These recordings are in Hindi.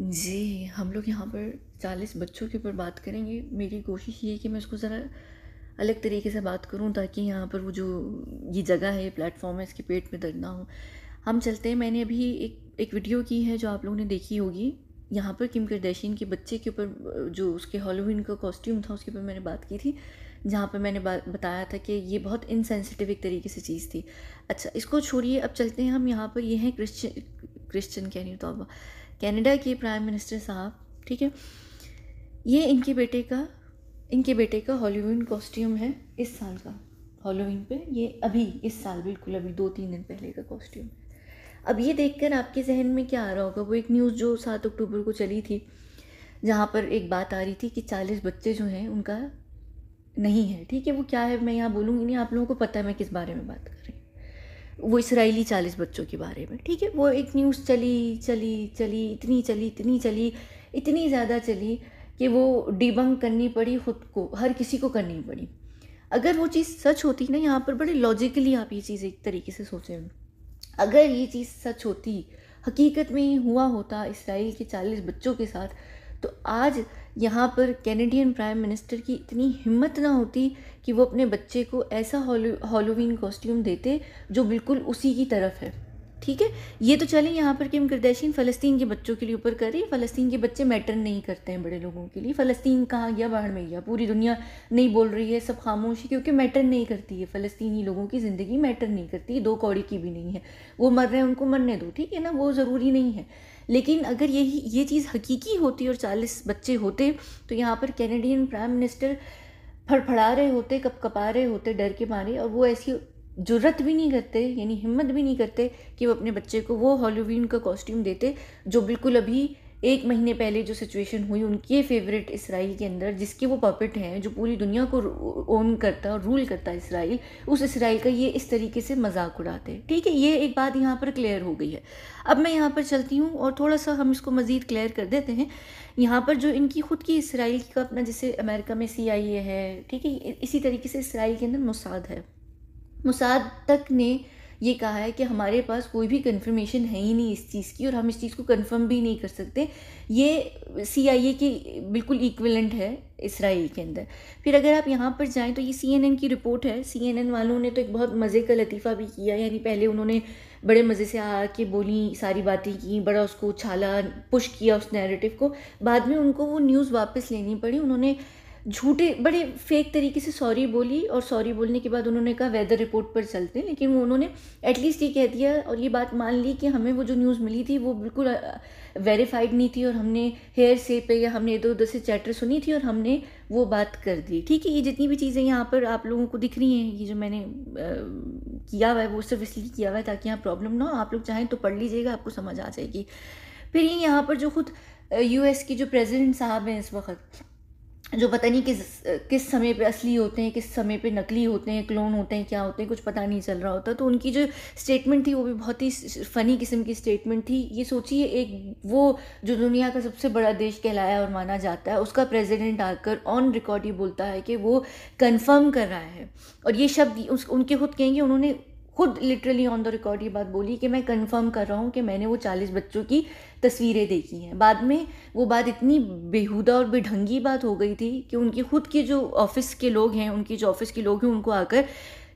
जी, हम लोग यहाँ पर 40 बच्चों के ऊपर बात करेंगे। मेरी कोशिश ये है कि मैं उसको ज़रा अलग तरीके से बात करूँ ताकि यहाँ पर वो जो ये जगह है, ये प्लेटफ़ॉर्म है, इसके पेट में दर्द ना हो। हम चलते हैं मैंने अभी एक एक वीडियो की है जो आप लोगों ने देखी होगी। यहाँ पर किम करदैशियन के बच्चे के ऊपर जो उसके हैलोवीन का कॉस्ट्यूम था उसके ऊपर मैंने बात की थी। जहाँ पर मैंने बात बताया था कि ये बहुत इनसेंसिटिव एक तरीके से चीज़ थी। अच्छा इसको छोड़िए अब चलते हैं हम यहाँ पर ये हैं क्रिश्चियन क्रिश्चियन कह रही हूँ तौबा कनाडा के प्राइम मिनिस्टर साहब, ठीक है? ये इनके बेटे का, इनके बेटे का हॉलीवुड कॉस्ट्यूम है इस साल का। हॉलोवीन पे ये अभी, इस साल बिल्कुल अभी दो तीन दिन पहले का कॉस्ट्यूम है। अब ये देखकर आपके जहन में क्या आ रहा होगा? वो एक न्यूज़ जो सात अक्टूबर को चली थी, जहाँ पर एक बात आ रही थी कि चालीस बच्चे जो हैं, उनका नहीं है, ठीक है? वो क्या है? मैं यहाँ बोलूँगी नहीं, आप लोगों को पता है मैं किस बारे में बात कर रही हूँ। वो इसराइली चालीस बच्चों के बारे में, ठीक है? वो एक न्यूज़ चली चली चली, इतनी चली इतनी चली, इतनी ज़्यादा चली कि वो डिबंग करनी पड़ी खुद को, हर किसी को करनी पड़ी। अगर वो चीज़ सच होती ना यहाँ पर, बड़े लॉजिकली आप ये चीज़ एक तरीके से सोचें। अगर ये चीज़ सच होती, हकीकत में हुआ होता इसराइल के चालीस बच्चों के साथ तो आज यहाँ पर कैनेडियन प्राइम मिनिस्टर की इतनी हिम्मत ना होती कि वो अपने बच्चे को ऐसा हॉलोवीन कॉस्ट्यूम देते जो बिल्कुल उसी की तरफ़ है। ठीक है? ये तो चले यहाँ पर किम करदैशियन फ़लस्तीन के बच्चों के लिए ऊपर कर रही फ़लस्तीन के बच्चे मैटर नहीं करते हैं बड़े लोगों के लिए। फ़लस्तीन कहाँ गया? बाहर में गया। पूरी दुनिया नहीं बोल रही है, सब खामोशी क्योंकि मैटर नहीं करती है। फ़लस्तीनी लोगों की ज़िंदगी मैटर नहीं करती, दो कौड़ी की भी नहीं है। वो मर रहे हैं, उनको मरने दो। ठीक है ना? वो ज़रूरी नहीं है। लेकिन अगर यही, ये चीज़ हकीकी होती और चालीस बच्चे होते तो यहाँ पर कैनेडियन प्राइम मिनिस्टर फड़फड़ा रहे होते कप कपा रहे होते, डर के मारे, और वो ऐसी ज़रूरत भी नहीं करते, यानी हिम्मत भी नहीं करते कि वो अपने बच्चे को वो हॉलोवीन का कॉस्ट्यूम देते, जो बिल्कुल अभी एक महीने पहले जो सिचुएशन हुई उनके फेवरेट इसराइल के अंदर, जिसके वो पपेट हैं, जो पूरी दुनिया को ओन करता और रूल करता इसराइल, उस इसराइल का ये इस तरीके से मज़ाक उड़ाते हैं। ठीक है, ये एक बात यहाँ पर क्लियर हो गई है। अब मैं यहाँ पर चलती हूँ और थोड़ा सा हम इसको मज़ीद क्लियर कर देते हैं। यहाँ पर जो इनकी खुद की इसराइल का अपना जैसे अमेरिका में CIA है, ठीक है इसी तरीके से इसराइल के अंदर मुसाद है। मुसाद तक ने ये कहा है कि हमारे पास कोई भी कंफर्मेशन है ही नहीं इस चीज़ की और हम इस चीज़ को कंफर्म भी नहीं कर सकते। ये सी आई ए की बिल्कुल इक्वलेंट है इसराइल के अंदर। फिर अगर आप यहाँ पर जाएँ तो ये सी एन एन की रिपोर्ट है। सी एन एन वालों ने तो एक बहुत मज़े का लतीफ़ा भी किया। यानी पहले उन्होंने बड़े मज़े से आके बोली, सारी बातें की, बड़ा उसको उछाला पुश किया उस नैरेटिव को। बाद में उनको वो न्यूज़ वापस लेनी पड़ी। उन्होंने झूठे बड़े फेक तरीके से सॉरी बोली और सॉरी बोलने के बाद उन्होंने कहा वेदर रिपोर्ट पर चलते हैं। लेकिन उन्होंने एटलीस्ट ये कह दिया और ये बात मान ली कि हमें वो जो न्यूज़ मिली थी वो बिल्कुल वेरीफाइड नहीं थी और हमने हेयर से पे या हमने इधर उधर से चैटर सुनी थी और हमने वो बात कर दी। ठीक है ये जितनी भी चीज़ें यहाँ पर आप लोगों को दिख रही हैं ये जो मैंने आ, किया हुआ है वो सिर्फ़ इसलिए किया हुआ है ताकि यहाँ प्रॉब्लम ना हो। आप लोग चाहें तो पढ़ लीजिएगा आपको समझ आ जाएगी। फिर ये यहाँ पर जो खुद यूएस की जो प्रेसिडेंट साहब हैं इस वक्त जो पता नहीं किस किस समय पे असली होते हैं, किस समय पे नकली होते हैं क्लोन होते हैं, क्या होते हैं, कुछ पता नहीं चल रहा होता। तो उनकी जो स्टेटमेंट थी, वो भी बहुत ही फ़नी किस्म की स्टेटमेंट थी। ये सोचिए, एक वो जो दुनिया का सबसे बड़ा देश कहलाया और माना जाता है, उसका प्रेसिडेंट आकर ऑन रिकॉर्ड ये बोलता है कि वो कंफर्म कर रहा है। और ये शब्द उस, उनके खुद कहेंगे, उन्होंने खुद लिटरली ऑन द रिकॉर्ड ये बात बोली कि मैं कंफर्म कर रहा हूँ कि मैंने वो चालीस बच्चों की तस्वीरें देखी हैं। बाद में वो बात इतनी बेहुदा और बेढंगी बात हो गई थी कि उनकी खुद के जो ऑफ़िस के लोग हैं, उनकी जो ऑफ़िस के लोग हैं, उनको आकर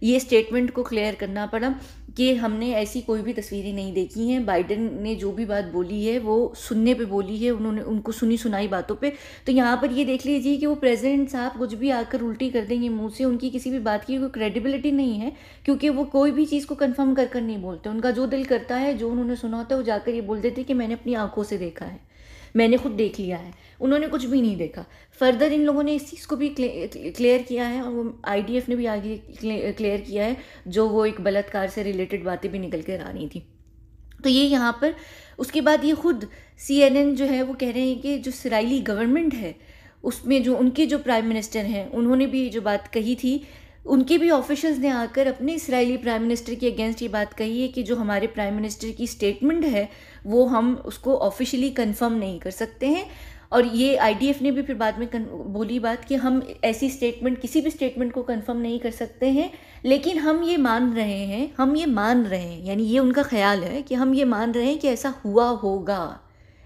ये स्टेटमेंट को क्लियर करना पड़ा। कि हमने ऐसी कोई भी तस्वीरें नहीं देखी हैं। बाइडन ने जो भी बात बोली है, वो सुनने पे बोली है, उन्होंने उनको सुनी सुनाई बातों पे। तो यहाँ पर ये देख लीजिए कि वो प्रेसिडेंट साहब कुछ भी आकर उल्टी कर देंगे मुँह से, उनकी किसी भी बात की कोई क्रेडिबिलिटी नहीं है, क्योंकि वो कोई भी चीज़ को कन्फर्म कर कर नहीं बोलते। उनका जो दिल करता है, जो उन्होंने सुना होता है, वो जाकर ये बोल देते कि मैंने अपनी आँखों से देखा है, मैंने खुद देख लिया है। उन्होंने कुछ भी नहीं देखा। फर्दर इन लोगों ने इस चीज़ को भी क्लियर किया है और वो आईडीएफ ने भी आगे क्लियर किया है, जो वो एक बलात्कार से रिलेटेड बातें भी निकल कर आ रही थी। तो ये यहाँ पर, उसके बाद ये खुद सीएनएन जो है, वो कह रहे हैं कि जो इसराइली गवर्नमेंट है, उसमें जो उनके जो प्राइम मिनिस्टर हैं, उन्होंने भी जो बात कही थी, उनके भी ऑफिशियल्स ने आकर अपने इसराइली प्राइम मिनिस्टर के अगेंस्ट ये बात कही है कि जो हमारे प्राइम मिनिस्टर की स्टेटमेंट है, वो हम उसको ऑफिशियली कंफर्म नहीं कर सकते हैं। और ये आईडीएफ ने भी फिर बाद में बोली बात कि हम ऐसी स्टेटमेंट किसी भी स्टेटमेंट को कंफर्म नहीं कर सकते हैं, लेकिन हम ये मान रहे हैं, हम ये मान रहे हैं, यानी ये उनका ख्याल है कि हम ये मान रहे हैं कि ऐसा हुआ होगा।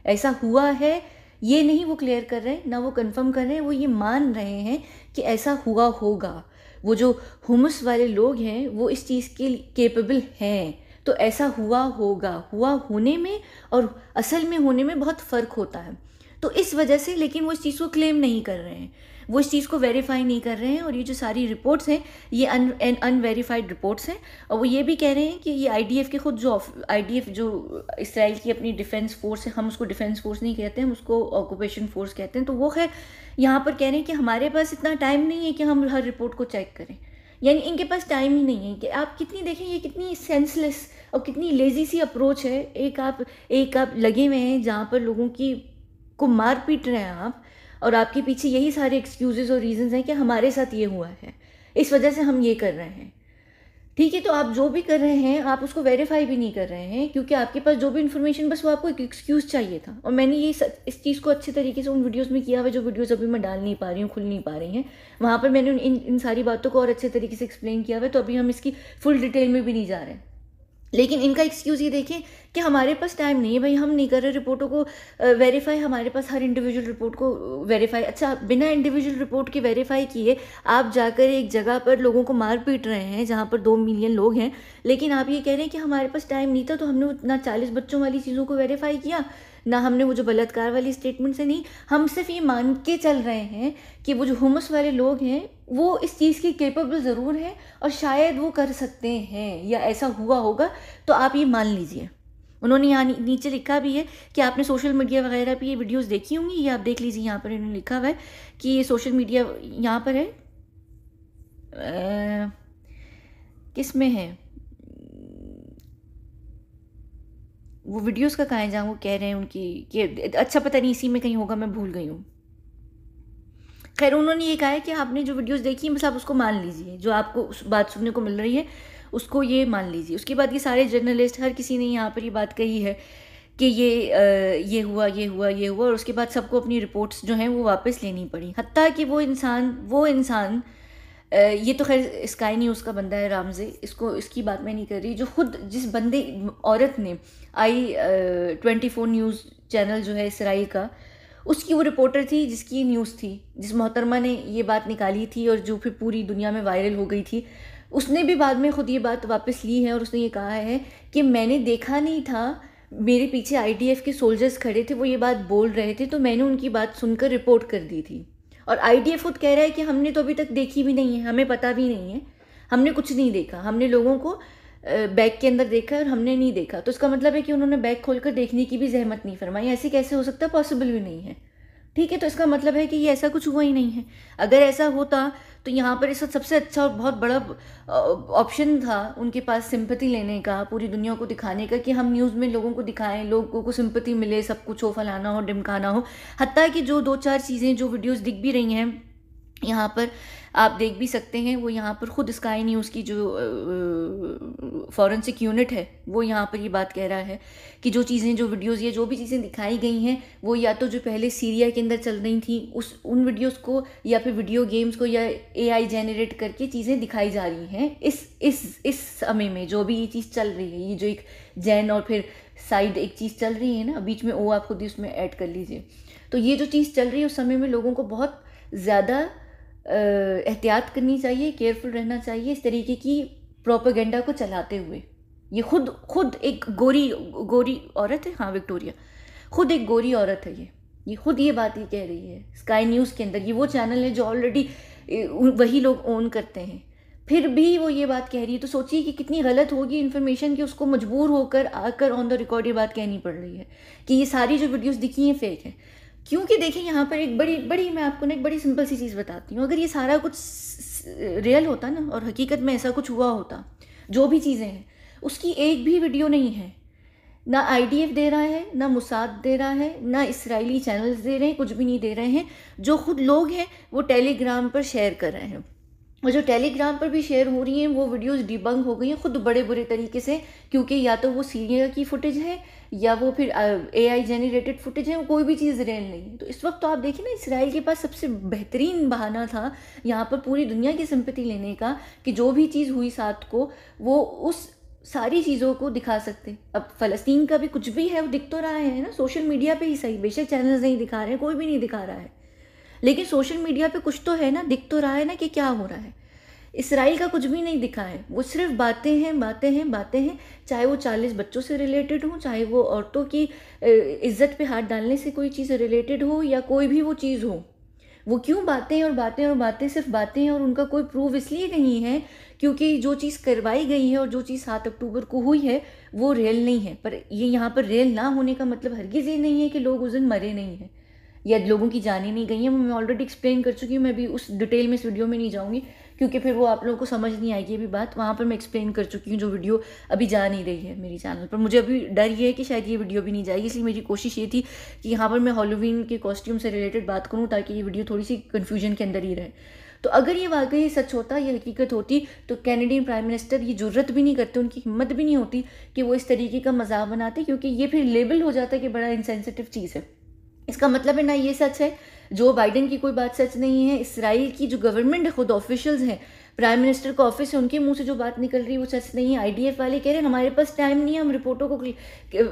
ऐसा हुआ है, ये नहीं वो क्लियर कर रहे हैं ना वो कंफर्म कर रहे हैं वो ये मान रहे हैं कि ऐसा हुआ होगा। वो जो हुमस वाले लोग हैं, वो इस चीज़ के केपेबल हैं। तो ऐसा हुआ होगा, हुआ होने में और असल में होने में बहुत फ़र्क होता है। तो इस वजह से, लेकिन वो इस चीज़ को क्लेम नहीं कर रहे हैं। वो इस चीज़ को वेरीफाई नहीं कर रहे हैं और ये जो सारी रिपोर्ट्स हैं, ये अन अनवेरीफाइड रिपोर्ट्स हैं। और वो ये भी कह रहे हैं कि ये आईडीएफ के खुद जो आईडीएफ जो इसराइल की अपनी डिफेंस फोर्स है, हम उसको डिफेंस फोर्स नहीं कहते, हम उसको ऑक्यूपेशन फोर्स कहते हैं। तो वो खैर यहाँ पर कह रहे हैं कि हमारे पास इतना टाइम नहीं है कि हम हर रिपोर्ट को चेक करें। यानी इनके पास टाइम ही नहीं है कि आप कितनी देखें, ये कितनी सेंसलेस और कितनी लेजी सी अप्रोच है। एक आप एक आप लगे हुए हैं जहाँ पर लोगों की को मार पीट रहे हैं आप, और आपके पीछे यही सारे एक्सक्यूजेज और रीजंस हैं कि हमारे साथ ये हुआ है। इस वजह से हम ये कर रहे हैं। ठीक है तो आप जो भी कर रहे हैं, आप उसको वेरीफाई भी नहीं कर रहे हैं, क्योंकि आपके पास जो भी इन्फॉर्मेशन बस वो आपको एक एक्सक्यूज़ चाहिए था। और मैंने ये इस चीज़ को अच्छे तरीके से उन वीडियोस में किया हुआ, जो वीडियोस अभी मैं डाल नहीं पा रही हूँ, खुल नहीं पा रही हैं। वहाँ पर मैंने इन इन सारी बातों को और अच्छे तरीके से एक्सप्लेन किया हुआ है तो अभी हम इसकी फुल डिटेल में भी नहीं जा रहे हैं। लेकिन इनका एक्सक्यूज़ ये देखें कि हमारे पास टाइम नहीं है भाई, हम नहीं कर रहे रिपोर्टों को वेरीफाई हमारे पास हर इंडिविजुअल रिपोर्ट को वेरीफाई अच्छा बिना इंडिविजुअल रिपोर्ट के वेरीफाई किए, आप जाकर एक जगह पर लोगों को मार पीट रहे हैं, जहाँ पर दो मिलियन लोग हैं, लेकिन आप ये कह रहे हैं कि हमारे पास टाइम नहीं था तो हमने उतना चालीस बच्चों वाली चीज़ों को वेरीफाई किया ना हमने वो जो बलात्कार वाली स्टेटमेंट से नहीं, हम सिर्फ़ ये मान के चल रहे हैं कि वो जो हुमस वाले लोग हैं, वो इस चीज़ के केपेबल ज़रूर हैं और शायद वो कर सकते हैं या ऐसा हुआ होगा तो आप ये मान लीजिए। उन्होंने यहाँ नीचे लिखा भी है कि आपने सोशल मीडिया वगैरह पे ये वीडियोस देखी होंगी, ये आप देख लीजिए यहाँ पर इन्होंने लिखा हुआ है कि ये सोशल मीडिया यहाँ पर है। किसमें है? वो वीडियोस का कहाँ जहाँ वो कह रहे हैं उनकी कि अच्छा पता नहीं इसी में कहीं होगा मैं भूल गई हूँ। खैर उन्होंने ये कहा है कि आपने जो वीडियोस देखी बस आप उसको मान लीजिए। जो आपको उस बात सुनने को मिल रही है उसको ये मान लीजिए। उसके बाद ये सारे जर्नलिस्ट हर किसी ने यहाँ पर ये बात कही है कि ये आ, ये हुआ ये हुआ ये हुआ और उसके बाद सबको अपनी रिपोर्ट्स जो हैं वो वापस लेनी पड़ी। हती कि वो इंसान वो इंसान ये तो खैर स्काई न्यूज़ का बंदा है रामजे, इसको, इसकी बात मैं नहीं कर रही, जो खुद, जिस बंदे, औरत ने I twenty four news channel जो है इसराइल का, उसकी वो रिपोर्टर थी जिसकी न्यूज़ थी, जिस मोहतरमा ने ये बात निकाली थी और जो फिर पूरी दुनिया में वायरल हो गई थी, उसने भी बाद में खुद ये बात वापस ली है और उसने ये कहा है कि मैंने देखा नहीं था, मेरे पीछे आईडीएफ के सोल्जर्स खड़े थे, वो ये बात बोल रहे थे तो मैंने उनकी बात सुनकर रिपोर्ट कर दी थी। और आई खुद कह रहा है कि हमने तो अभी तक देखी भी नहीं है, हमें पता भी नहीं है। हमने कुछ नहीं देखा। हमने लोगों को बैग के अंदर देखा और हमने नहीं देखा। तो इसका मतलब है कि उन्होंने बैग खोलकर देखने की भी जहमत नहीं फरमाई। ऐसे कैसे हो सकता पॉसिबल भी नहीं है। ठीक है तो इसका मतलब है कि ये ऐसा कुछ हुआ ही नहीं है। अगर ऐसा होता तो यहाँ पर इस वक्त सबसे अच्छा और बहुत बड़ा ऑप्शन था उनके पास सिंपति लेने का, पूरी दुनिया को दिखाने का, कि हम न्यूज़ में लोगों को दिखाएँ, लोगों को सिंपति मिले, सब कुछ हो, फलाना हो, डिमकाना हो। हती कि जो दो चार चीज़ें, जो वीडियोज़ दिख भी रही हैं, यहाँ पर आप देख भी सकते हैं, वो यहाँ पर ख़ुद स्काई न्यूज़ की जो फॉरेंसिक यूनिट है, वो यहाँ पर ये बात कह रहा है कि जो चीज़ें, जो वीडियोज़ या जो भी चीज़ें दिखाई गई हैं, वो या तो जो पहले सीरिया के अंदर चल रही थी, उस, उन वीडियोज़ को या फिर वीडियो गेम्स को या एआई जेनरेट करके चीज़ें दिखाई जा रही हैं, इस इस इस समय में जो भी ये चीज़ चल रही है, ये जो एक जैन और फिर साइड एक चीज़ चल रही है ना, बीच में ओ आप खुद ही उसमें ऐड कर लीजिए। तो ये जो चीज़ चल रही है, उस समय में लोगों को बहुत ज़्यादा एहतियात करनी चाहिए केयरफुल रहना चाहिए इस तरीके की प्रोपागेंडा को चलाते हुए। ये खुद खुद एक गोरी गोरी औरत है? हाँ विक्टोरिया। खुद एक गोरी औरत है ये। ये खुद ये बात ही कह रही है स्काई न्यूज़ के अंदर। ये वो चैनल है जो ऑलरेडी वही लोग ओन करते हैं। फिर भी वो ये बात कह रही है तो सोचिए कि कितनी गलत होगी इन्फॉर्मेशन कि उसको मजबूर होकर आकर ऑन द रिकॉर्ड ये बात कहनी पड़ रही है कि ये सारी जो वीडियोस दिखी हैं फेक हैं। क्योंकि देखिए यहाँ पर एक बड़ी बड़ी, मैं आपको ना एक बड़ी सिंपल सी चीज़ बताती हूँ। अगर ये सारा कुछ रियल होता ना, और हकीकत में ऐसा कुछ हुआ होता, जो भी चीज़ें हैं, उसकी एक भी वीडियो नहीं है। ना आईडीएफ दे रहा है, ना मुसाद दे रहा है, ना इसराइली चैनल्स दे रहे हैं, कुछ भी नहीं दे रहे हैं। जो खुद लोग हैं, वो टेलीग्राम पर शेयर कर रहे हैं। और जो टेलीग्राम पर भी शेयर हो रही हैं, वो वीडियोस डिबंग हो गई हैं, खुद बड़े बुरे तरीके से, क्योंकि या तो वो सीरिया की फुटेज है या वो फिर ए आई जेनरेटेड फुटेज है, वो कोई भी चीज़ रियल नहीं है। तो इस वक्त तो आप देखिए ना, इसराइल के पास सबसे बेहतरीन बहाना था यहाँ पर पूरी दुनिया की संपत्ति लेने का कि जो भी चीज़ हुई साथ को, वो उस सारी चीज़ों को दिखा सकते। अब फ़लस्तीन का भी कुछ भी है, वो दिख तो रहा है ना, सोशल मीडिया पे ही सही, बेशक चैनल्स नहीं दिखा रहे हैं, कोई भी नहीं दिखा रहा है। लेकिन सोशल मीडिया पे कुछ तो है ना, दिख तो रहा है ना कि क्या हो रहा है। इसराइल का कुछ भी नहीं दिखा है। वो सिर्फ़ बातें हैं बातें हैं बातें हैं। चाहे वो चालीस बच्चों से रिलेटेड हो, चाहे वो औरतों की इज़्ज़त पे हाथ डालने से कोई चीज़ रिलेटेड हो या कोई भी वो चीज़ हो। वो क्यों बातें और बातें और बातें, सिर्फ़ बातें हैं और उनका कोई प्रूफ इसलिए नहीं है क्योंकि जो चीज़ करवाई गई है और जो चीज़ सात अक्टूबर को हुई है, वो रियल नहीं है। पर ये यहाँ पर रियल ना होने का मतलब हरगिज़ ये नहीं है कि लोग उस दिन मरे नहीं हैं। या लोगों की जाने नहीं गई हैं। मैं ऑलरेडी एक्सप्लेन कर चुकी हूँ, मैं भी उस डिटेल में इस वीडियो में नहीं जाऊँगी। क्योंकि फिर वो आप लोगों को समझ नहीं आएगी अभी बात। वहाँ पर मैं एक्सप्लेन कर चुकी हूँ जो वीडियो अभी जा नहीं रही है मेरी चैनल पर। मुझे अभी डर ये है कि शायद ये वीडियो भी नहीं जाएगी, इसलिए मेरी कोशिश ये थी कि यहाँ पर मैं हॉलोवीन के कॉस्ट्यूम से रिलेटेड बात करूँ ताकि ये वीडियो थोड़ी सी कन्फ्यूज़न के अंदर ही रहे। तो अगर ये वाकई सच होता, ये हकीकत होती तो कैनेडियन प्राइम मिनिस्टर ये ज़रूरत भी नहीं करते, उनकी हिम्मत भी नहीं होती कि वो इस तरीके का मज़ाक बनाते, क्योंकि ये फिर लेबल हो जाता है कि बड़ा इंसेंसिटिव चीज़ है। इसका मतलब है ना ये सच है जो बाइडन की कोई बात सच नहीं है, इसराइल की जो गवर्नमेंट है, खुद ऑफिशियल्स हैं प्राइम मिनिस्टर का ऑफ़िस है, उनके मुँह से जो बात निकल रही है, वो सच नहीं है। आईडीएफ वाले कह रहे हैं, हमारे पास टाइम नहीं है, हम रिपोर्टों को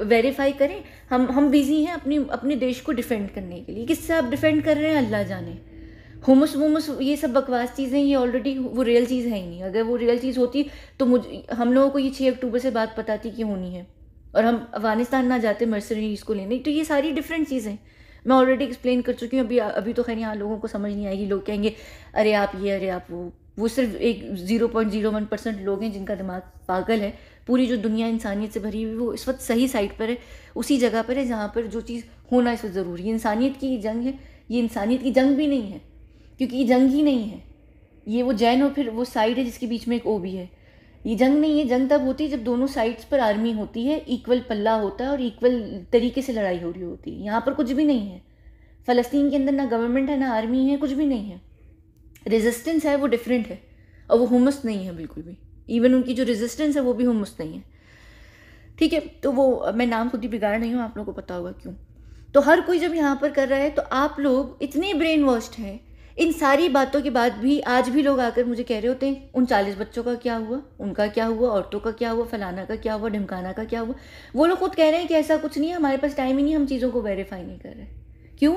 वेरीफाई करें। हम हम बिज़ी हैं अपनी, अपने देश को डिफेंड करने के लिए। किससे आप डिफेंड कर रहे हैं? अल्लाह जाने। हुमस वुमस, ये सब बकवास चीज़ें, ये ऑलरेडी वो रियल चीज़ है ही नहीं। अगर वो रियल चीज़ होती तो मुझ, हम लोगों को ये छः अक्टूबर से बात पताती कि होनी है। और हम अफ़गानिस्तान ना जाते मर्सरीज को लेने। तो ये सारी डिफरेंट चीज़ें मैं ऑलरेडी एक्सप्लेन कर चुकी हूँ, अभी अभी तो खैर यहाँ लोगों को समझ नहीं आएगी, लोग कहेंगे, अरे आप ये, अरे आप वो। वो सिर्फ़ एक zero point zero one percent लोग हैं जिनका दिमाग पागल है। पूरी जो दुनिया इंसानियत से भरी हुई वो इस वक्त सही साइड पर है, उसी जगह पर है जहाँ पर जो चीज़ होना इस वक्त ज़रूरी है। इंसानियत की जंग है, ये इंसानियत की जंग भी नहीं है, क्योंकि ये जंग ही नहीं है। ये वो जैन और फिर वो साइड है जिसके बीच में एक ओ भी है। ये जंग नहीं है जंग तब होती है जब दोनों साइड्स पर आर्मी होती है इक्वल पल्ला होता है और इक्वल तरीके से लड़ाई हो रही होती है। यहाँ पर कुछ भी नहीं है। फ़लस्तीन के अंदर ना गवर्नमेंट है, ना आर्मी है, कुछ भी नहीं है। रेजिस्टेंस है, वो डिफरेंट है। और वो हुमस नहीं है बिल्कुल भी। इवन उनकी जो रेजिस्टेंस है, वो भी हुमस नहीं है। ठीक है तो वो, मैं नाम खुद ही बिगाड़ नहीं हूँ, आप लोगों को पता होगा क्यों। तो हर कोई जब यहाँ पर कर रहा है तो आप लोग इतने ब्रेन वॉश्ड हैं इन सारी बातों के बाद भी आज भी लोग आकर मुझे कह रहे होते हैं उन चालीस बच्चों का क्या हुआ? उनका क्या हुआ? औरतों का क्या हुआ? फलाना का क्या हुआ? ढिमकाना का क्या हुआ? वो लोग खुद कह रहे हैं कि ऐसा कुछ नहीं है, हमारे पास टाइम ही नहीं, हम चीज़ों को वेरीफाई नहीं कर रहे। क्यों?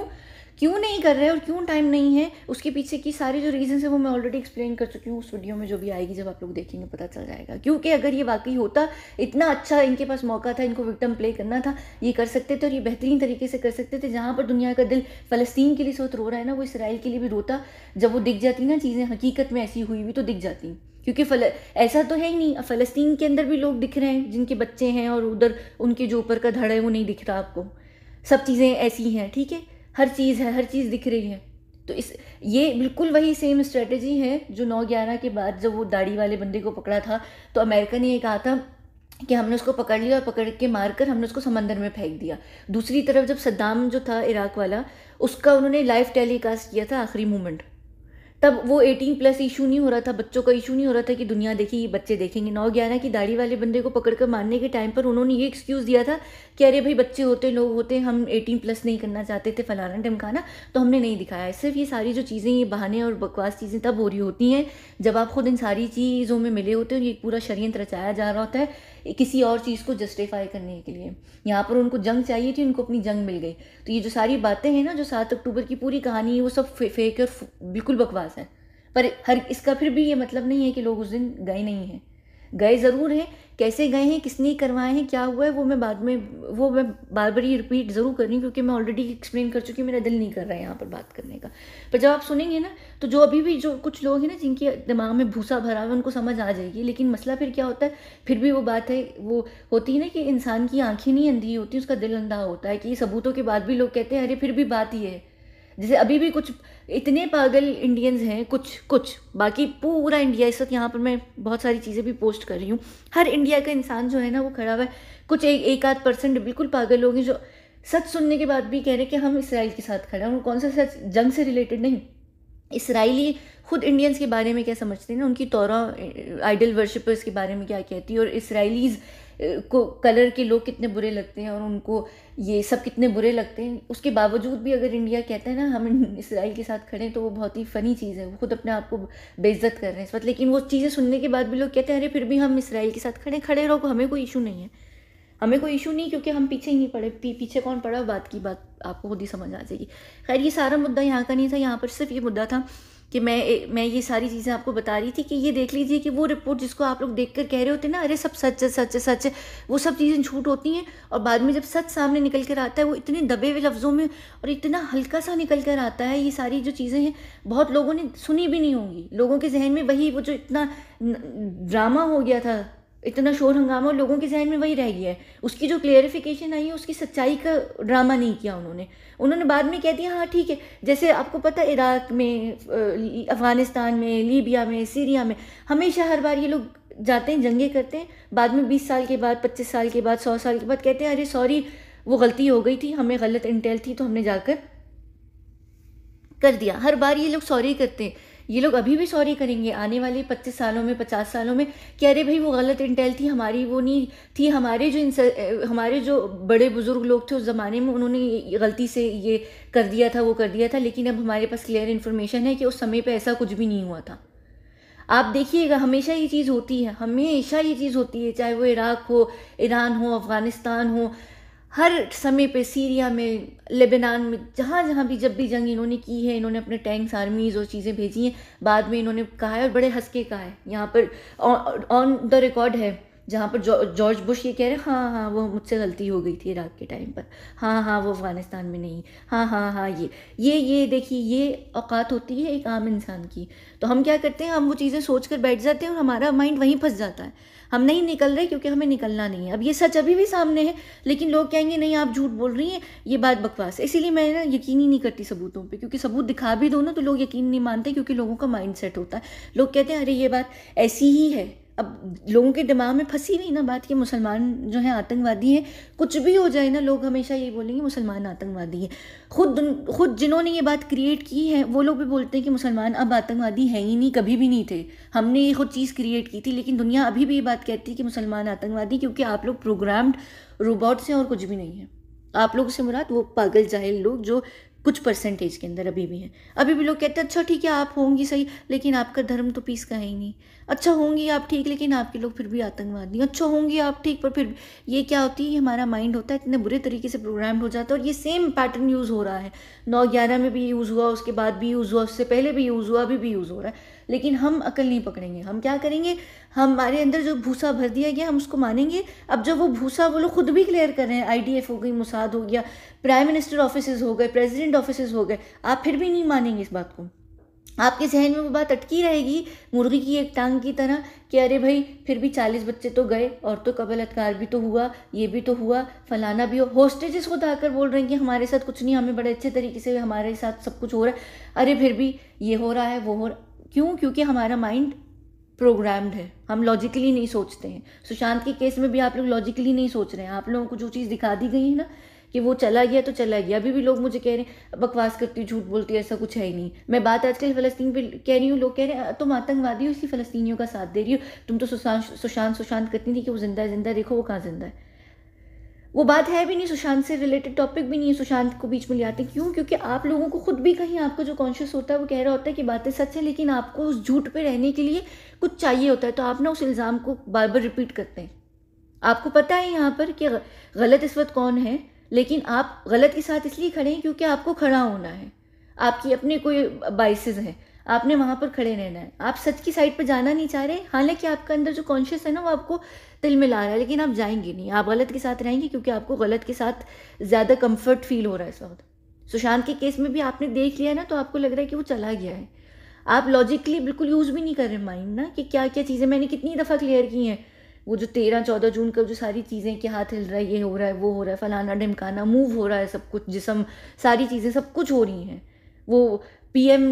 क्यों नहीं कर रहे और क्यों टाइम नहीं है? उसके पीछे की सारी जो रीज़न है वो मैं ऑलरेडी एक्सप्लेन कर चुकी हूँ उस वीडियो में, जो भी आएगी, जब आप लोग देखेंगे पता चल जाएगा। क्योंकि अगर ये वाकई होता, इतना अच्छा इनके पास मौका था, इनको विक्टम प्ले करना था, ये कर सकते थे और ये बेहतरीन तरीके से कर सकते थे। जहाँ पर दुनिया का दिल फ़लस्तीन के लिए सोच रो रहा है ना, वो इसराइल के लिए भी रोता, जब वो दिख जाती ना चीज़ें, हकीकत में ऐसी हुई हुई तो दिख जाती। क्योंकि फल, ऐसा तो है ही नहीं, फ़लस्तीन के अंदर भी लोग दिख रहे हैं, जिनके बच्चे हैं और उधर उनके जो ऊपर का धड़ है, वो नहीं दिख रहा आपको। सब चीज़ें ऐसी हैं, ठीक है? हर चीज़ है, हर चीज़ दिख रही है। तो इस, ये बिल्कुल वही सेम स्ट्रेटजी है जो नौ ग्यारह के बाद जब वो दाढ़ी वाले बंदे को पकड़ा था तो अमेरिका ने ये कहा था कि हमने उसको पकड़ लिया और पकड़ के मारकर हमने उसको समंदर में फेंक दिया। दूसरी तरफ़ जब सद्दाम जो था इराक वाला, उसका उन्होंने लाइव टेलीकास्ट किया था आखिरी मोमेंट तब वो 18 प्लस इशू नहीं हो रहा था, बच्चों का इशू नहीं हो रहा था कि दुनिया देखी, बच्चे देखेंगे। नौ ग्यारह की दाढ़ी वाले बंदे को पकड़कर मारने के टाइम पर उन्होंने ये एक्सक्यूज़ दिया था कि अरे भाई बच्चे होते, लोग होते, हम 18 प्लस नहीं करना चाहते थे फलाना ढमकाना तो हमने नहीं दिखाया। सिर्फ़ ये सारी जो चीज़ें, ये बहाने और बकवास चीज़ें तब हो रही होती हैं, जब आप खुद इन सारी चीज़ों में मिले होते हैं ये पूरा षडयंत्र रचाया जा रहा होता है किसी और चीज़ को जस्टिफाई करने के लिए। यहाँ पर उनको जंग चाहिए थी, उनको अपनी जंग मिल गई। तो ये जो सारी बातें हैं ना, जो सात अक्टूबर की पूरी कहानी है, वो सब फेक और बिल्कुल बकवास है। पर हर, इसका फिर भी ये मतलब नहीं है कि लोग उस दिन गए नहीं हैं। गए ज़रूर हैं, कैसे गए हैं, किसने करवाए हैं, क्या हुआ है, वो मैं बाद में, वो मैं बार बार ये रिपीट ज़रूर कर रही हूँ, क्योंकि मैं ऑलरेडी एक्सप्लेन कर चुकी हूँ, मेरा दिल नहीं कर रहा है यहाँ पर बात करने का। पर जब आप सुनेंगे ना तो जो अभी भी जो कुछ लोग हैं ना, जिनके दिमाग में भूसा भरा हुआ उनको समझ आ जाएगी, लेकिन मसला फिर क्या होता है, फिर भी वो बात है, वो होती है ना कि इंसान की आँखें नहीं अंधी होती, उसका दिल अंधा होता है, कि सबूतों के बाद भी लोग कहते हैं, अरे, फिर भी बात ये है। जैसे अभी भी कुछ इतने पागल इंडियंस हैं, कुछ कुछ। बाकी पूरा इंडिया इस वक्त यहाँ पर मैं बहुत सारी चीज़ें भी पोस्ट कर रही हूँ। हर इंडिया का इंसान जो है ना, वो खड़ा हुआ है। कुछ एक एक आध परसेंट बिल्कुल पागल लोग हैं जो सच सुनने के बाद भी कह रहे हैं कि हम इसराइल के साथ खड़े हैं। कौन सा सच जंग से रिलेटेड नहीं। इसराइली खुद इंडियंस के बारे में क्या समझते हैं ना? उनकी तौरा आइडल वर्शिपर्स के बारे में क्या कहती है? और इसराइलीज़ को कलर के लोग कितने बुरे लगते हैं और उनको ये सब कितने बुरे लगते हैं। उसके बावजूद भी अगर इंडिया कहता है ना हम इसराइल के साथ खड़े हैं तो वो बहुत ही फ़नी चीज़ है। वो खुद अपने आप को बेइज्जत कर रहे हैं इस वक्त लेकिन वो चीज़ें सुनने के बाद भी लोग कहते हैं अरे फिर भी हम इसराइल के साथ खड़े खड़े रहो हमें कोई इशू नहीं है। हमें कोई इशू नहीं क्योंकि हम पीछे ही नहीं पड़े। पी, पीछे कौन पड़ा? बात की बात आपको खुद ही समझ आ जाएगी। खैर ये सारा मुद्दा यहाँ का नहीं था। यहाँ पर सिर्फ़ ये मुद्दा था कि मैं मैं ये सारी चीज़ें आपको बता रही थी कि ये देख लीजिए कि वो रिपोर्ट जिसको आप लोग देख कर कह रहे होते हैं ना, अरे सब सच है सच है सच है। वो सब चीज़ें झूठ होती हैं और बाद में जब सच सामने निकल कर आता है, वो इतने दबे हुए लफ्ज़ों में और इतना हल्का सा निकल कर आता है, ये सारी जो चीज़ें हैं, बहुत लोगों ने सुनी भी नहीं होंगी। लोगों के जहन में वही वो जो इतना ड्रामा हो गया था इतना शोर हंगामा लोगों के जहन में वही रह गया है। उसकी जो क्लियरिफिकेशन आई है, उसकी सच्चाई का ड्रामा नहीं किया उन्होंने। उन्होंने बाद में कह दिया हाँ ठीक है। जैसे आपको पता इराक में अफ़गानिस्तान में, लीबिया में, सीरिया में, हमेशा हर बार ये लोग जाते हैं, जंगे करते हैं। बाद में बीस साल के बाद, पच्चीस साल के बाद, सौ साल के बाद कहते हैं, अरे सॉरी वो गलती हो गई थी, हमें गलत इंटेल थी तो हमने जाकर कर दिया। हर बार ये लोग सॉरी करते हैं। ये लोग अभी भी सॉरी करेंगे। आने वाले पच्चीस सालों में, पचास सालों में कि अरे भाई वो गलत इंटेल थी, हमारी वो नहीं थी, हमारे जो इंस हमारे जो बड़े बुज़ुर्ग लोग थे उस ज़माने में उन्होंने गलती से ये कर दिया था, वो कर दिया था, लेकिन अब हमारे पास क्लियर इन्फॉर्मेशन है कि उस समय पर ऐसा कुछ भी नहीं हुआ था। आप देखिएगा, हमेशा ये चीज़ होती है, हमेशा ये चीज़ होती है, चाहे वो इराक हो, ईरान हो, अफ़गानिस्तान हो हर समय पे सीरिया में, लेबनान में, जहाँ जहाँ भी जब भी जंग इन्होंने की है, इन्होंने अपने टैंक्स आर्मीज़ और चीज़ें भेजी हैं, बाद में इन्होंने कहा है और बड़े हंस के कहा है। यहाँ पर ऑन द रिकॉर्ड है, जहाँ पर जॉर्ज बुश ये कह रहे हैं हाँ हाँ वो मुझसे गलती हो गई थी इराक के टाइम पर। हाँ हाँ वो अफ़गानिस्तान में नहीं। हाँ हाँ हाँ ये ये ये देखिए, ये औकात होती है एक आम इंसान की। तो हम क्या करते हैं, हम वो चीज़ें सोच कर बैठ जाते हैं और हमारा माइंड वहीं फंस जाता है। हम नहीं निकल रहे क्योंकि हमें निकलना नहीं है। अब ये सच अभी भी सामने है, लेकिन लोग कहेंगे, नहीं, आप झूठ बोल रही हैं, ये बात बकवास है। इसीलिए मैं ना यकीन ही नहीं करती सबूतों पर क्योंकि सबूत दिखा भी दो ना तो लोग यकीन नहीं मानते क्योंकि लोगों का माइंड होता है। लोग कहते हैं, अरे, ये बात ऐसी ही है। अब लोगों के दिमाग में फंसी हुई ना बात कि मुसलमान जो है आतंकवादी हैं। कुछ भी हो जाए ना, लोग हमेशा ये बोलेंगे, मुसलमान आतंकवादी हैं। खुद खुद जिन्होंने ये बात क्रिएट की है, वो लोग भी बोलते हैं कि मुसलमान अब आतंकवादी हैं ही नहीं, कभी भी नहीं थे। हमने ये खुद चीज़ क्रिएट की थी, लेकिन दुनिया अभी भी ये बात कहती है कि मुसलमान आतंकवादी क्योंकि आप लोग प्रोग्राम्ड रोबोट्स हैं और कुछ भी नहीं है। आप लोगों से मुराद, वो पागल जाहिल लोग जो कुछ परसेंटेज के अंदर अभी भी हैं। अभी भी लोग कहते हैं अच्छा ठीक है, आप होंगी सही, लेकिन आपका धर्म तो पीस का है ही नहीं। अच्छा होंगी आप ठीक, लेकिन आपके लोग फिर भी आतंकवादी अच्छा होंगी आप ठीक, पर फिर ये क्या होती है, हमारा माइंड होता है, इतने बुरे तरीके से प्रोग्राम हो जाता है और ये सेम पैटर्न यूज़ हो रहा है। नौ ग्यारह में भी यूज़ हुआ, उसके बाद भी यूज़ हुआ, उससे पहले भी यूज़ हुआ, अभी भी यूज़ हो रहा है। लेकिन हम अकल नहीं पकड़ेंगे। हम क्या करेंगे? हमारे अंदर जो भूसा भर दिया गया, हम उसको मानेंगे। अब जब वो भूसा वो लोग खुद भी क्लियर कर रहे हैं आई हो गई, मुसाद हो गया प्राइम मिनिस्टर ऑफ़िस हो गए प्रेसिडेंट ऑफ़िस हो गए, आप फिर भी नहीं मानेंगे इस बात को। आपके जहन में वो बात अटकी रहेगी, मुर्गी की एक टांग की तरह, कि अरे भाई, फिर भी चालीस बच्चे तो गए, और तो बलात्कार भी तो हुआ, ये भी तो हुआ, फलाना भी हो। होस्टेजेस को आकर बोल रहे हैं कि हमारे साथ कुछ नहीं, हमें बड़े अच्छे तरीके से हमारे साथ सब कुछ हो रहा है। अरे फिर भी ये हो रहा है, वो हो रहा क्यों? क्योंकि हमारा माइंड प्रोग्राम्ड है। हम लॉजिकली नहीं सोचते हैं। सुशांत के केस में भी आप लोग लॉजिकली नहीं सोच रहे हैं। आप लोगों को जो चीज़ दिखा दी गई है ना, कि वो चला गया तो चला गया। अभी भी लोग मुझे कह रहे हैं, बकवास करती झूठ बोलती ऐसा कुछ है ही नहीं। मैं बात आजकल फ़लस्तीन पे कह रही हूँ, लोग कह रहे हैं तुम आतंकवादी हो, इसलिए फ़लस्तीनियों का साथ दे रही हो। तुम तो सुशांत सुशांत सुशांत करती थी कि वो ज़िंदा है, ज़िंदा देखो वो कहाँ ज़िंदा है? वो बात है भी नहीं, सुशांत से रिलेटेड टॉपिक भी नहीं है, सुशांत को बीच में ले आते क्यों? क्योंकि आप लोगों को खुद भी कहीं आपका जो कॉन्शियस होता है, वो कह रहा होता है कि बातें सच है, लेकिन आपको उस झूठ पे रहने के लिए कुछ चाहिए होता है। तो आप ना उस इल्ज़ाम को बार बार रिपीट करते हैं। आपको पता है यहाँ पर कि गलत इस वक्त कौन है, लेकिन आप गलत के साथ इसलिए खड़े हैं क्योंकि आपको खड़ा होना है। आपकी अपने कोई बाइसेस हैं, आपने वहाँ पर खड़े रहना है। आप सच की साइड पर जाना नहीं चाह रहे, हालाँकि आपका अंदर जो कॉन्शियस है ना, वो आपको दिल में ला रहा है, लेकिन आप जाएँगे नहीं। आप गलत के साथ रहेंगे क्योंकि आपको गलत के साथ ज़्यादा कंफर्ट फील हो रहा है इस वक्त। सुशांत के केस में भी आपने देख लिया ना तो आपको लग रहा है कि वो चला गया है। आप लॉजिकली बिल्कुल यूज़ भी नहीं कर रहे माइंड ना, कि क्या क्या चीज़ें मैंने कितनी दफ़ा क्लियर की हैं। वो जो तेरह, चौदह जून का जो सारी चीज़ें कि हाथ हिल रहा है, ये हो रहा है, वो हो रहा है, फलाना ढिमकाना मूव हो रहा है सब कुछ, जिसम, सारी चीज़ें सब कुछ हो रही हैं। वो पीएम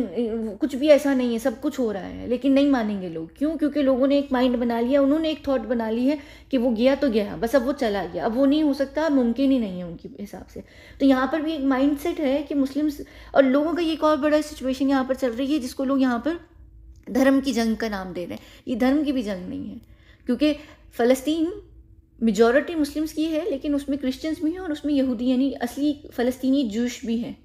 कुछ भी ऐसा नहीं है, सब कुछ हो रहा है, लेकिन नहीं मानेंगे लोग। क्यों? क्योंकि लोगों ने एक माइंड बना लिया उन्होंने एक थॉट बना ली है कि वो गया तो गया, बस अब वो चला गया। अब वो नहीं हो सकता मुमकिन ही नहीं है उनके हिसाब से। तो यहाँ पर भी एक माइंड सेट है कि मुस्लिम्स, और लोगों का एक और बड़ा सिचुएशन यहाँ पर चल रही है, जिसको लोग यहाँ पर धर्म की जंग का नाम दे रहे हैं। ये धर्म की भी जंग नहीं है, क्योंकि फ़लस्तीन मेजॉरिटी मुस्लिम्स की है, लेकिन उसमें क्रिश्चियंस भी हैं और उसमें यहूदी, यानी असली फ़लस्तीनी जूश भी हैं।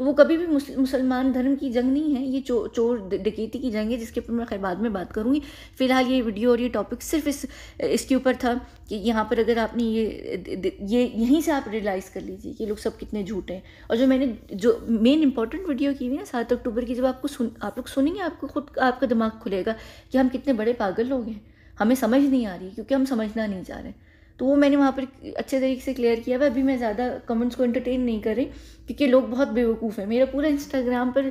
तो वो कभी भी मुसलमान धर्म की जंग नहीं है, ये चो, चोर डकैती की जंग है, जिसके ऊपर मैं खैर बाद में बात करूँगी। फ़िलहाल ये वीडियो और ये टॉपिक सिर्फ़ इस, इसके ऊपर था कि यहाँ पर अगर आपने ये ये, यहीं से आप रियलाइज़ कर लीजिए कि लोग सब कितने झूठे हैं। और जो मैंने, जो मेन इंपॉर्टेंट वीडियो की हुई ना, सात अक्टूबर की, जब आपको सुन, आप लोग सुनेंगे, आपको खुद, आपका दिमाग खुलेगा कि हम कितने बड़े पागल लोग हैं। हमें समझ नहीं आ रही, क्योंकि हम समझना नहीं चाह रहे। तो वो मैंने वहाँ पर अच्छे तरीके से क्लियर किया। हुआ अभी मैं ज़्यादा कमेंट्स को एंटरटेन नहीं कर रही, क्योंकि लोग बहुत बेवकूफ़ हैं। मेरा पूरा इंस्टाग्राम पर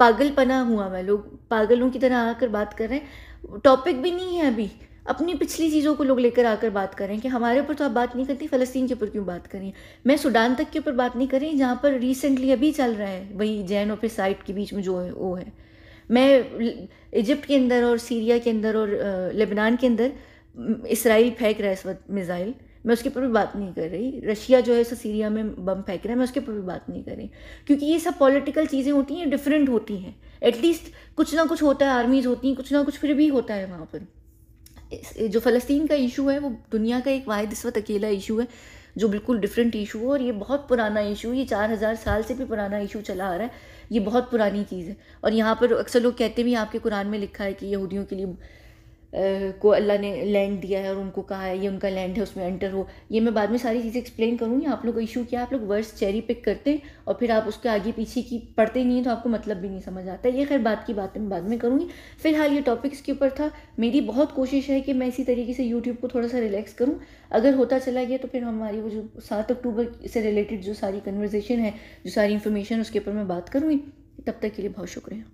पागलपना हुआ मैं, लोग पागलों की तरह आकर बात कर रहे हैं। टॉपिक भी नहीं है अभी। अपनी पिछली चीज़ों को लोग लेकर आकर बात करें कि हमारे ऊपर तो आप बात नहीं करती, फ़लस्तीन के ऊपर क्यों बात करें मैं सूडान तक के ऊपर बात नहीं करी जहाँ पर रिसेंटली अभी चल रहा है, वही जैन और फिर साइट के बीच में जो है, वो है। मैं इजिप्ट के अंदर और सीरिया के अंदर और लेबनान के अंदर इसराइल फेंक रहा है इस वक्त मिज़ाइल मैं उसके ऊपर भी बात नहीं कर रही। रशिया जो है सो सीरिया में बम फेंक रहा है। मैं उसके ऊपर भी बात नहीं कर रही। क्योंकि ये सब पॉलिटिकल चीज़ें होती हैं डिफरेंट होती हैं। एटलीस्ट कुछ ना कुछ होता है आर्मीज़ होती हैं, कुछ ना कुछ फिर भी होता है वहाँ पर। जो फ़लस्तीन का इशू है, वो दुनिया का एक वाद इस वक्त अकेला इशू है, जो बिल्कुल डिफरेंट इशू है। और ये बहुत पुराना इशू ये चार हज़ार साल से भी पुराना इशू चला आ रहा है। ये बहुत पुरानी चीज़ है। और यहाँ पर अक्सर लोग कहते भी आपके कुरान में लिखा है कि यहूदियों के लिए को अल्लाह ने लैंड दिया है और उनको कहा है, ये उनका लैंड है, उसमें एंटर हो। ये मैं बाद में सारी चीज़ें एक्सप्लेन करूँगी। आप लोग को इशू क्या, आप लोग वर्ड्स चेरी पिक करते हैं और फिर आप उसके आगे पीछे की पढ़ते नहीं हैं तो आपको मतलब भी नहीं समझ आता। ये खैर बात की बात मैं बाद में करूँगी। फ़िलहाल ये टॉपिक इसके ऊपर था। मेरी बहुत कोशिश है कि मैं इसी तरीके से यूट्यूब को थोड़ा सा रिलैक्स करूँ। अगर होता चला गया तो फिर हमारी वो जो सात अक्टूबर से रिलेटेड जो सारी कन्वर्जेशन है, जो सारी इन्फॉर्मेशन उसके ऊपर मैं बात करूँगी। तब तक के लिए बहुत शुक्रिया।